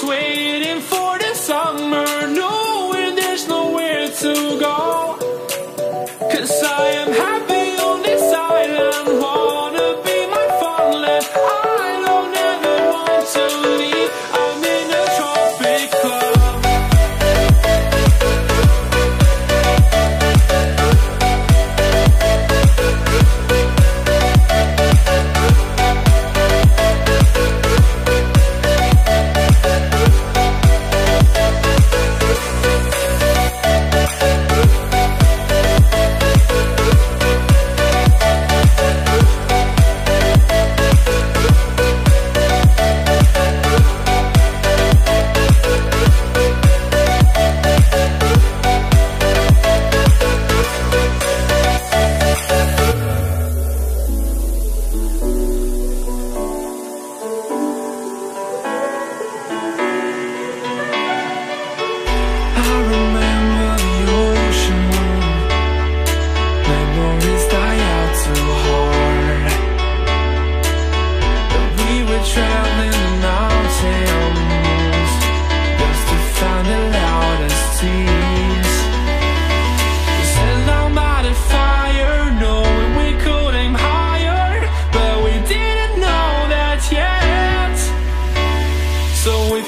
waiting for